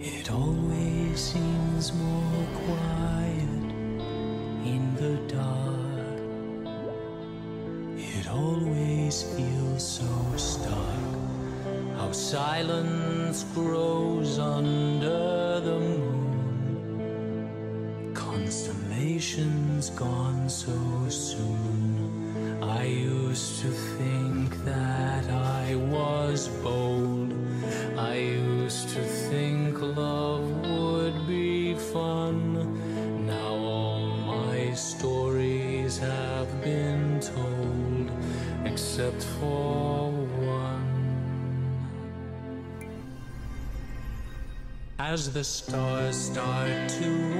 It always seems more quiet in the dark. It always feels so stark. How silence grows under the moon. Constellations gone so soon. I used to think that I was bold. Except for one. As the stars start to.